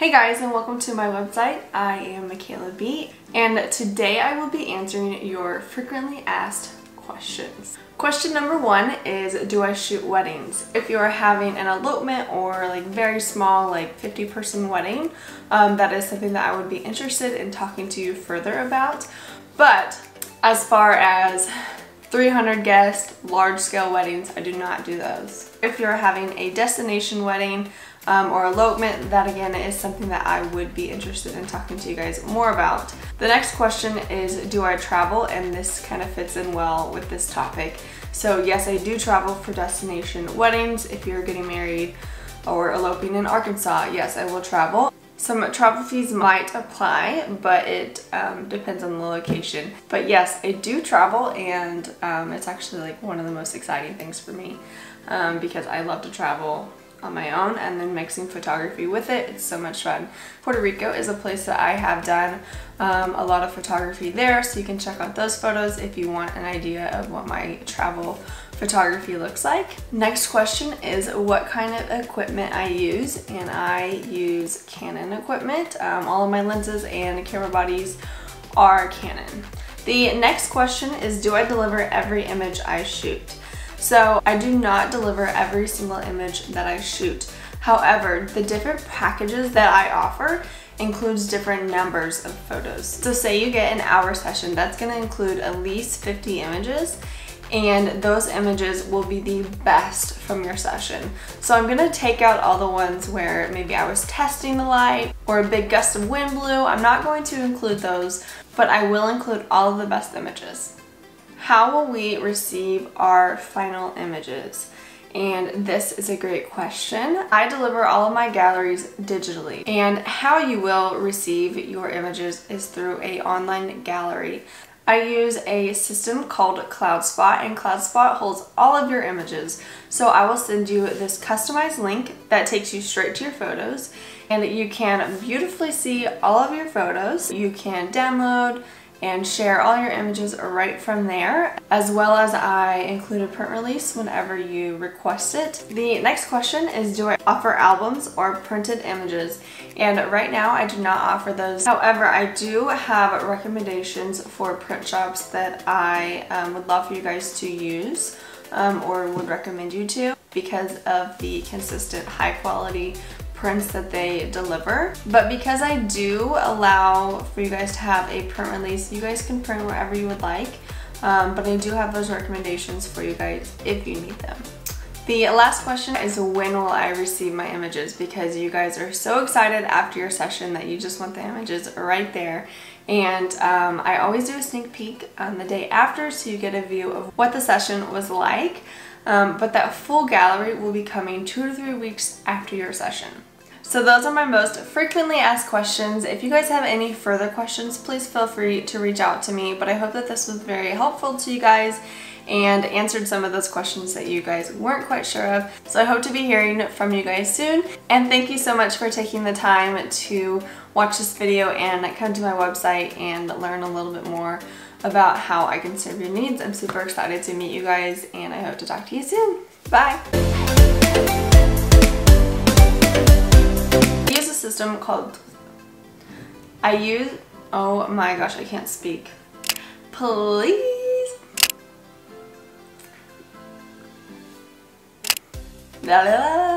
Hey guys and welcome to my website. I am McKayla Bee and today I will be answering your frequently asked questions. Question number one is do I shoot weddings? If you are having an elopement or like very small like 50 person wedding um, that is something that I would be interested in talking to you further about but as far as 300 guest large scale weddings I do not do those. If you're having a destination wedding um, or elopement, that again is something that I would be interested in talking to you guys more about. The next question is, do I travel? And this kind of fits in well with this topic. So yes, I do travel for destination weddings. If you're getting married or eloping in Arkansas, yes, I will travel. Some travel fees might apply, but it um, depends on the location. But yes, I do travel and um, it's actually like one of the most exciting things for me um, because I love to travel on my own and then mixing photography with it. It's so much fun. Puerto Rico is a place that I have done um, a lot of photography there so you can check out those photos if you want an idea of what my travel photography looks like. Next question is what kind of equipment I use and I use Canon equipment. Um, all of my lenses and camera bodies are Canon. The next question is do I deliver every image I shoot? So I do not deliver every single image that I shoot. However, the different packages that I offer includes different numbers of photos. So say you get an hour session, that's gonna include at least 50 images and those images will be the best from your session. So I'm gonna take out all the ones where maybe I was testing the light or a big gust of wind blew. I'm not going to include those, but I will include all of the best images how will we receive our final images? And this is a great question. I deliver all of my galleries digitally and how you will receive your images is through a online gallery. I use a system called CloudSpot and CloudSpot holds all of your images. So I will send you this customized link that takes you straight to your photos and you can beautifully see all of your photos. You can download, and share all your images right from there as well as I include a print release whenever you request it. The next question is do I offer albums or printed images and right now I do not offer those. However, I do have recommendations for print shops that I um, would love for you guys to use um, or would recommend you to because of the consistent high quality prints that they deliver. But because I do allow for you guys to have a print release, you guys can print wherever you would like. Um, but I do have those recommendations for you guys if you need them. The last question is when will I receive my images because you guys are so excited after your session that you just want the images right there and um, I always do a sneak peek on the day after so you get a view of what the session was like um, but that full gallery will be coming two to three weeks after your session. So those are my most frequently asked questions. If you guys have any further questions, please feel free to reach out to me. But I hope that this was very helpful to you guys and answered some of those questions that you guys weren't quite sure of. So I hope to be hearing from you guys soon. And thank you so much for taking the time to watch this video and come to my website and learn a little bit more about how I can serve your needs. I'm super excited to meet you guys and I hope to talk to you soon. Bye! System called I use oh my gosh I can't speak please la, la, la.